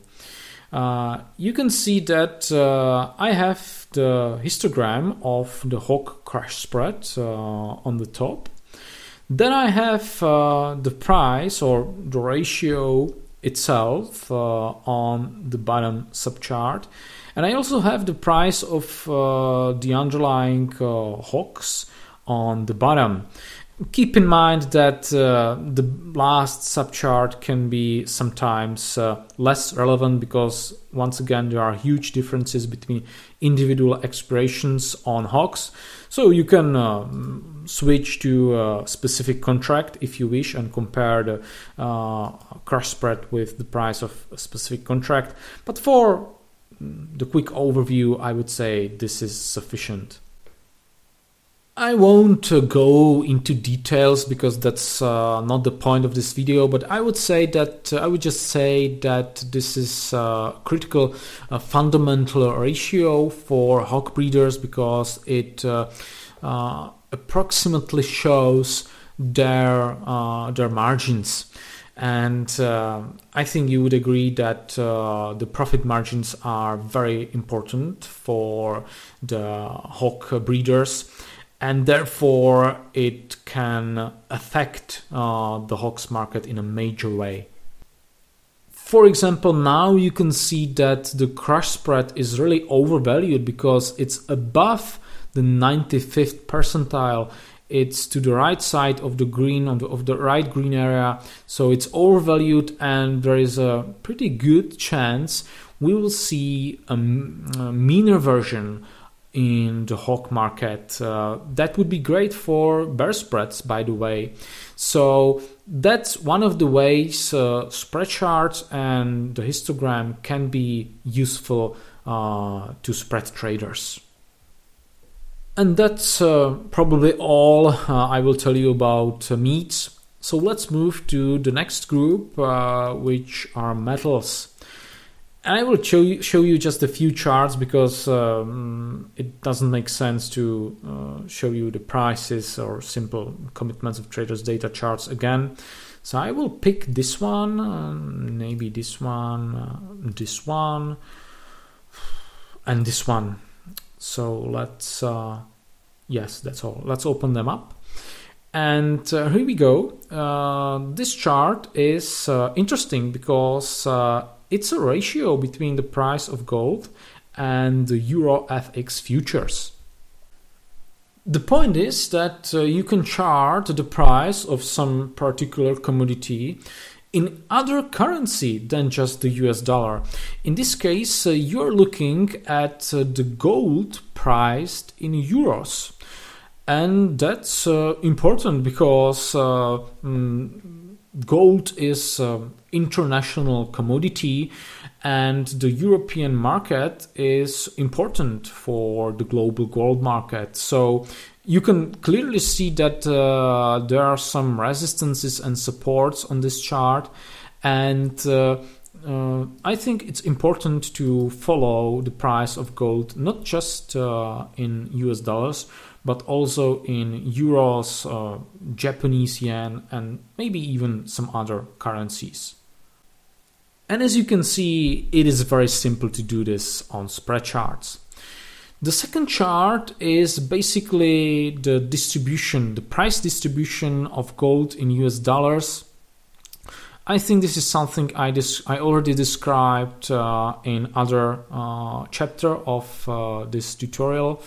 Uh, you can see that uh, I have the histogram of the hog crush spread uh, on the top. Then I have uh, the price or the ratio itself uh, on the bottom subchart. And I also have the price of uh, the underlying hogs on the bottom. Keep in mind that uh, the last subchart can be sometimes uh, less relevant because once again there are huge differences between individual expirations on hogs. So you can uh, switch to a specific contract if you wish and compare the uh, crush spread with the price of a specific contract. But for the quick overview, I would say this is sufficient. I won't uh, go into details because that's uh, not the point of this video, but I would say that uh, I would just say that this is a critical fundamental ratio for hog breeders because it uh, uh, approximately shows their uh, their margins. And I think you would agree that the profit margins are very important for the hog breeders and therefore it can affect uh, the hogs market in a major way. For example, now you can see that the crush spread is really overvalued because it's above the 95th percentile. It's to the right side of the green, of the, of the right green area, so it's overvalued, and there is a pretty good chance we will see a, a mean reversion in the hog market. Uh, that would be great for bear spreads, by the way. So that's one of the ways uh, SpreadCharts and the histogram can be useful uh, to spread traders. And that's uh, probably all uh, I will tell you about uh, meats. So let's move to the next group, which are metals. I will show you, show you just a few charts because um, it doesn't make sense to uh, show you the prices or simple commitments of traders data charts again. So I will pick this one, uh, maybe this one, uh, this one, and this one. So let's, uh, yes, that's all. Let's open them up. And uh, here we go. Uh, this chart is interesting because it's a ratio between the price of gold and the Euro FX futures. The point is that uh, you can chart the price of some particular commodity in other currency than just the US dollar. In this case, uh, you're looking at uh, the gold priced in euros. And that's uh, important because uh, mm, gold is um, international commodity and the European market is important for the global gold market. So you can clearly see that uh, there are some resistances and supports on this chart and uh, uh, I think it's important to follow the price of gold not just uh, in US dollars but also in euros, uh, Japanese yen, and maybe even some other currencies. And as you can see, it is very simple to do this on SpreadCharts. The second chart is basically the distribution, the price distribution of gold in US dollars I think this is something I I already described uh, in other uh, chapter of uh, this tutorial,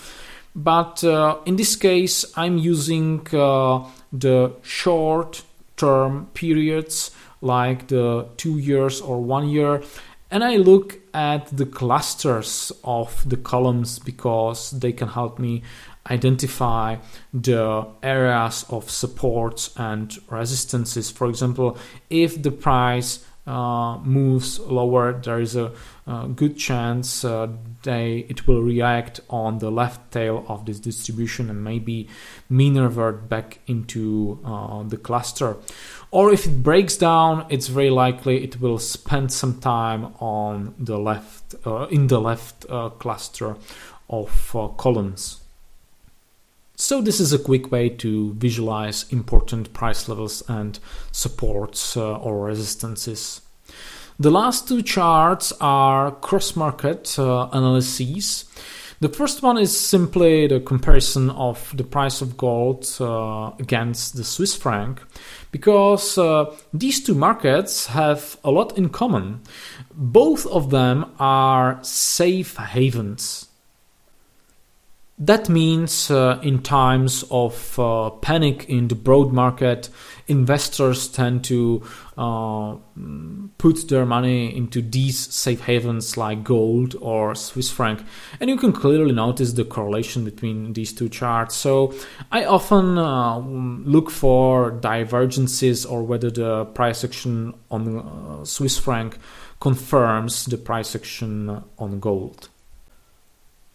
but uh, in this case I'm using uh, the short term periods like the two years or one year, and I look at the clusters of the columns because they can help me identify the areas of supports and resistances. For example, if the price uh, moves lower, there is a, a good chance uh, they it will react on the left tail of this distribution and maybe mean revert back into uh, the cluster. Or if it breaks down, it's very likely it will spend some time on the left uh, in the left uh, cluster of uh, columns. So this is a quick way to visualize important price levels and supports uh, or resistances. The last two charts are cross-market uh, analyses. The first one is simply the comparison of the price of gold uh, against the Swiss franc, because uh, these two markets have a lot in common. Both of them are safe havens that means uh, in times of uh, panic in the broad market, investors tend to uh, put their money into these safe havens like gold or Swiss franc. And you can clearly notice the correlation between these two charts. So I often uh, look for divergences or whether the price action on uh, Swiss franc confirms the price action on gold.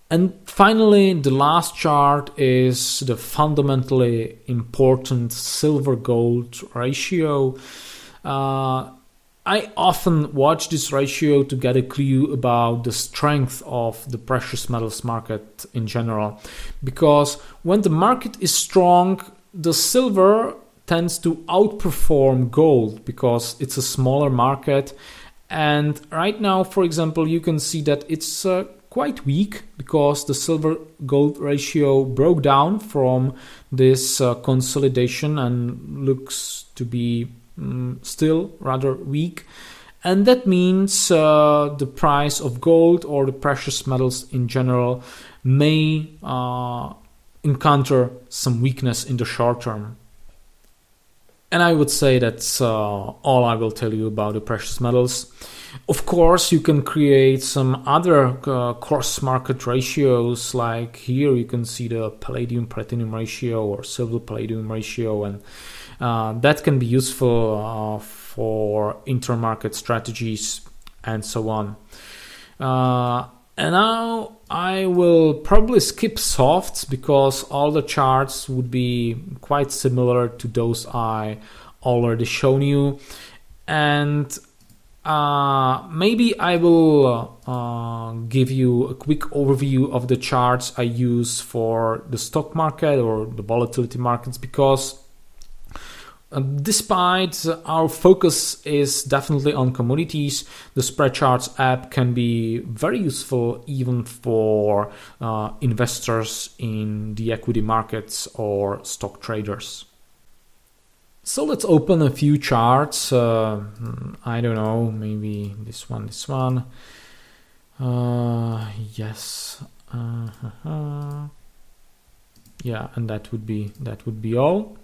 And finally, the last chart is the fundamentally important silver gold ratio. Uh, I often watch this ratio to get a clue about the strength of the precious metals market in general. Because when the market is strong, the silver tends to outperform gold because it's a smaller market. And right now, for example, you can see that it's uh, quite weak because the silver gold ratio broke down from this uh, consolidation and looks to be um, still rather weak. And that means uh, the price of gold or the precious metals in general may uh, encounter some weakness in the short term. And I would say that's uh, all I will tell you about the precious metals. Of course, you can create some other uh, cross market ratios, like here you can see the palladium platinum ratio or silver palladium ratio, and uh, that can be useful uh, for intermarket strategies and so on. Uh, and now I will probably skip softs because all the charts would be quite similar to those I already shown you. And uh, maybe I will uh, give you a quick overview of the charts I use for the stock market or the volatility markets because uh, despite our focus is definitely on commodities, the SpreadCharts app can be very useful even for uh, investors in the equity markets or stock traders. So let's open a few charts. Uh, I don't know, maybe this one, this one. Uh, yes. Uh-huh. Yeah, and that would be that would be all.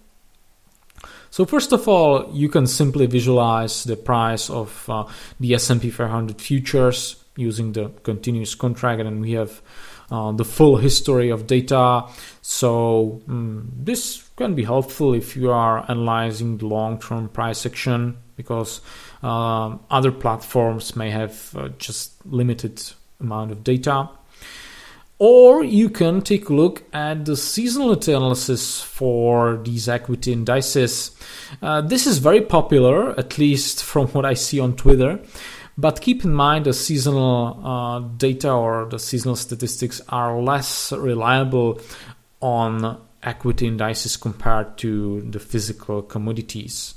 So first of all, you can simply visualize the price of uh, the S&P 500 futures using the continuous contract, and we have uh, the full history of data. So um, this can be helpful if you are analyzing the long-term price action because uh, other platforms may have uh, just limited amount of data. Or you can take a look at the seasonality analysis for these equity indices. Uh, this is very popular, at least from what I see on Twitter. But keep in mind the seasonal uh, data or the seasonal statistics are less reliable on equity indices compared to the physical commodities.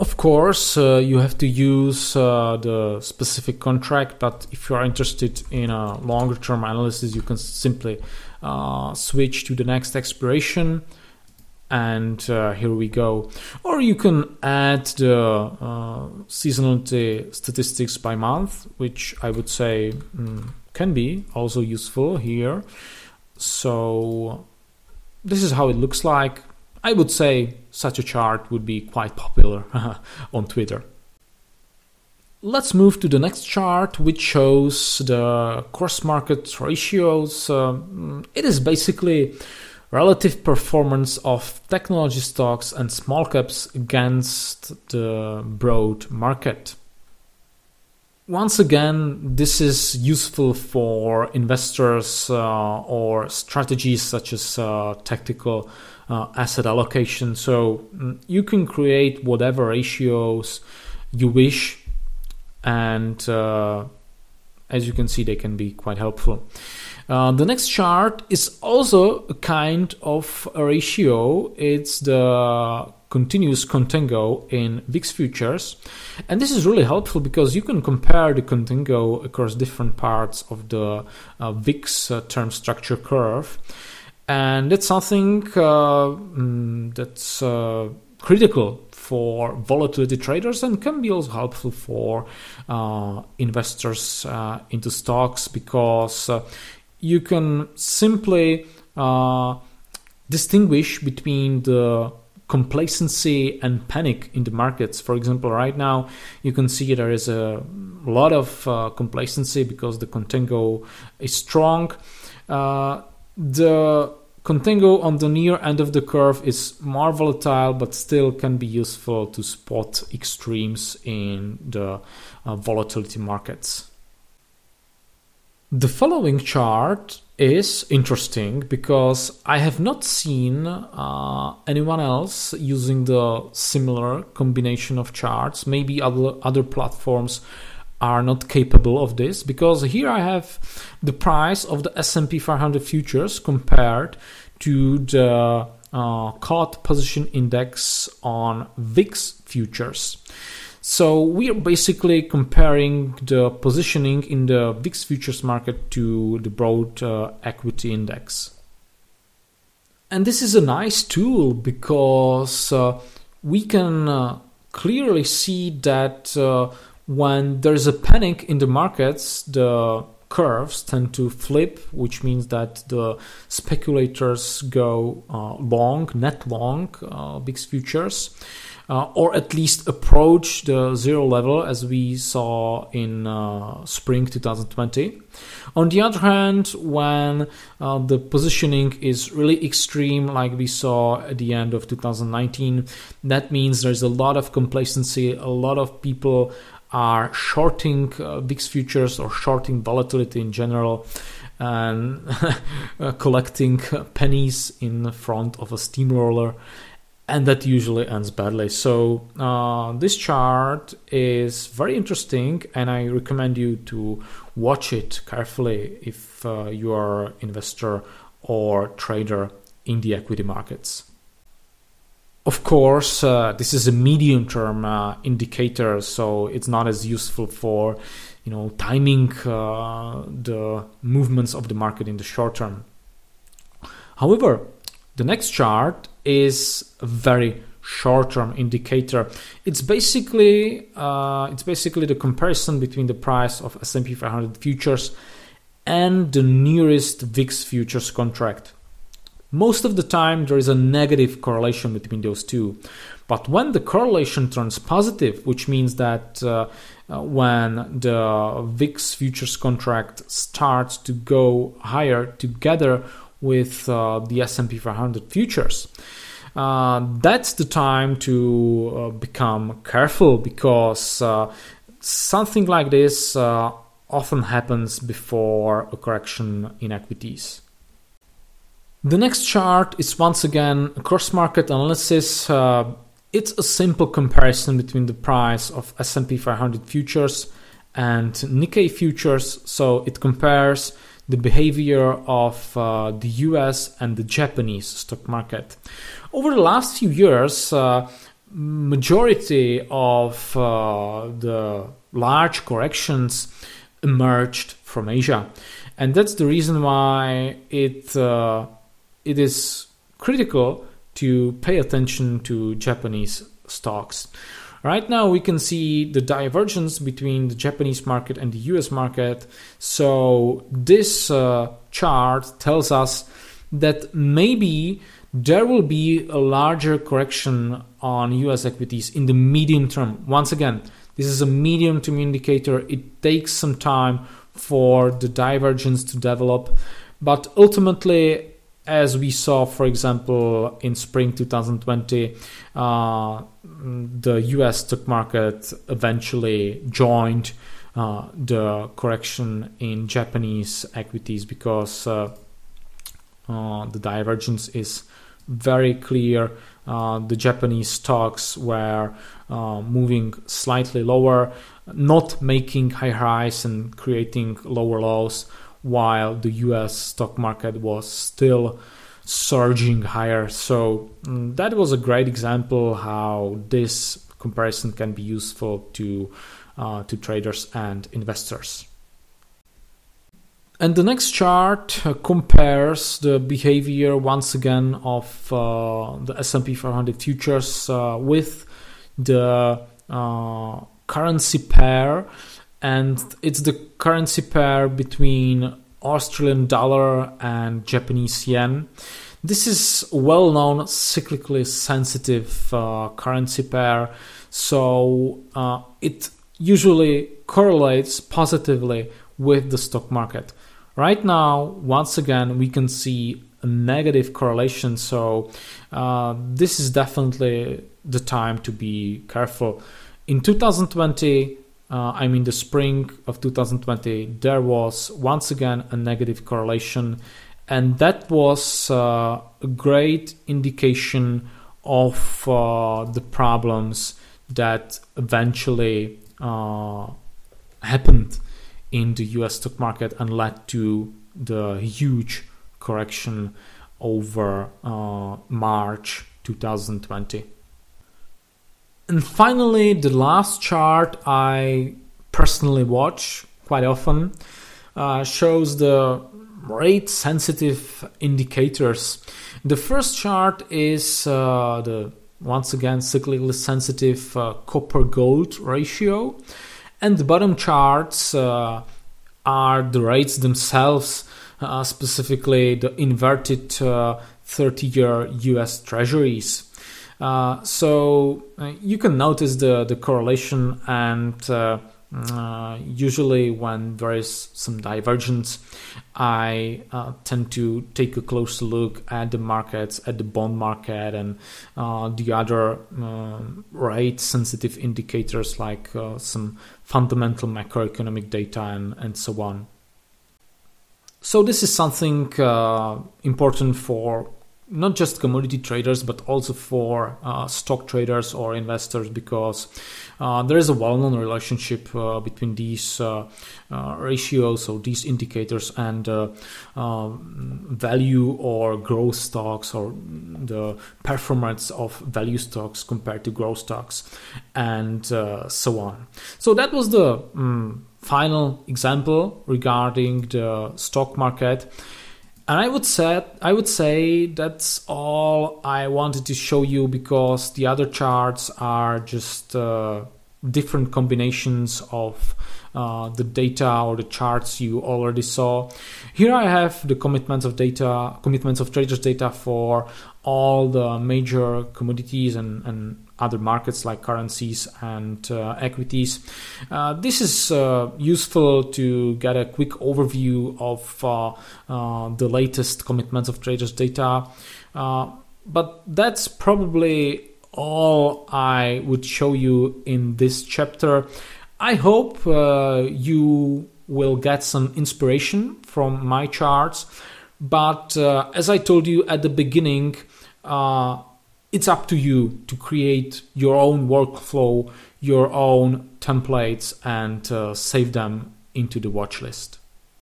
Of course, uh, you have to use uh, the specific contract, but if you are interested in a longer term analysis, you can simply uh, switch to the next expiration. And uh, here we go. Or you can add the uh, seasonality statistics by month, which I would say mm, can be also useful here. So, this is how it looks like. I would say such a chart would be quite popular on Twitter. Let's move to the next chart, which shows the cross market ratios. Um, it is basically relative performance of technology stocks and small caps against the broad market. Once again, this is useful for investors uh, or strategies such as uh, tactical uh, asset allocation. So mm, you can create whatever ratios you wish, and uh, as you can see, they can be quite helpful. Uh, the next chart is also a kind of a ratio. It's the continuous contango in VIX futures. And this is really helpful because you can compare the contango across different parts of the uh, VIX uh, term structure curve and that's something uh, mm, that's uh, critical for volatility traders and can be also helpful for uh, investors uh, into stocks because uh, you can simply uh, distinguish between the complacency and panic in the markets. For example, right now you can see there is a lot of complacency because the contango is strong. the Contango on the near end of the curve is more volatile but still can be useful to spot extremes in the uh, volatility markets. The following chart is interesting because I have not seen uh, anyone else using the similar combination of charts. Maybe other other platforms are not capable of this because here I have the price of the S&P 500 futures compared to the uh, COT position index on VIX futures. So we are basically comparing the positioning in the VIX futures market to the broad uh, equity index. And this is a nice tool because uh, we can uh, clearly see that uh, when there's a panic in the markets, the curves tend to flip, which means that the speculators go uh, long, net long, uh, VIX futures, uh, or at least approach the zero level as we saw in uh, spring 2020. On the other hand, when uh, the positioning is really extreme, like we saw at the end of 2019, that means there's a lot of complacency, a lot of people are shorting uh, VIX futures or shorting volatility in general and uh, collecting pennies in front of a steamroller and that usually ends badly so uh, this chart is very interesting and i recommend you to watch it carefully if uh, you are investor or trader in the equity markets of course, uh, this is a medium term uh, indicator, so it's not as useful for you know timing uh, the movements of the market in the short term. However, the next chart is a very short-term indicator. It's basically uh, it's basically the comparison between the price of S&P 500 futures and the nearest VIX futures contract. Most of the time, there is a negative correlation between those two. But when the correlation turns positive, which means that uh, uh, when the VIX futures contract starts to go higher together with uh, the S&P 500 futures, uh, that's the time to uh, become careful because something like this often happens before a correction in equities. The next chart is once again a cross market analysis. Uh, it's a simple comparison between the price of S&P 500 futures and Nikkei futures. So it compares the behavior of uh, the US and the Japanese stock market. Over the last few years, uh, majority of uh, the large corrections emerged from Asia, and that's the reason why it uh, it is critical to pay attention to Japanese stocks. Right now, we can see the divergence between the Japanese market and the US market. So, this uh, chart tells us that maybe there will be a larger correction on US equities in the medium term. Once again, this is a medium term indicator. It takes some time for the divergence to develop, but ultimately, as we saw, for example, in spring 2020, uh, the US stock market eventually joined uh, the correction in Japanese equities because uh, uh the divergence is very clear. Uh, the Japanese stocks were uh, moving slightly lower, not making high highs and creating lower lows, while the US stock market was still surging higher. So um, that was a great example how this comparison can be useful to uh, to traders and investors. And the next chart uh, compares the behavior once again of uh, the S&P 500 futures uh, with the uh, currency pair, and it's the currency pair between Australian dollar and Japanese yen. This is well known cyclically sensitive uh, currency pair, so uh, it usually correlates positively with the stock market. Right now, once again, we can see a negative correlation. So, uh, this is definitely the time to be careful. In 2020, uh, I mean the spring of 2020, there was once again a negative correlation, and that was uh, a great indication of uh, the problems that eventually uh, happened in the US stock market and led to the huge correction over uh, March 2020. And finally, the last chart I personally watch quite often uh, shows the rate sensitive indicators. The first chart is uh, the once again cyclically sensitive uh, copper gold ratio and the bottom charts uh, are the rates themselves, uh, specifically the inverted 30 uh, year US treasuries. Uh, so uh, you can notice the, the correlation and uh, usually, when there is some divergence, I uh, tend to take a closer look at the markets, at the bond market, and uh, the other um, rate sensitive indicators like uh, some fundamental macroeconomic data and, and so on. So, this is something uh, important for not just commodity traders but also for uh, stock traders or investors because uh, there is a well-known relationship uh, between these uh, uh, ratios or these indicators and uh, um, value or growth stocks or the performance of value stocks compared to growth stocks and so on. So that was the um, final example regarding the stock market and I would say I would say that's all I wanted to show you because the other charts are just uh, different combinations of uh, the data or the charts you already saw. Here I have the commitments of data, commitments of traders data for all the major commodities and, and other markets like currencies and uh, equities. Uh, this is uh, useful to get a quick overview of uh, uh, the latest commitments of traders data. Uh, but that's probably all I would show you in this chapter. I hope you will get some inspiration from my charts. But as I told you at the beginning, uh, it's up to you to create your own workflow, your own templates, and uh, save them into the watch list.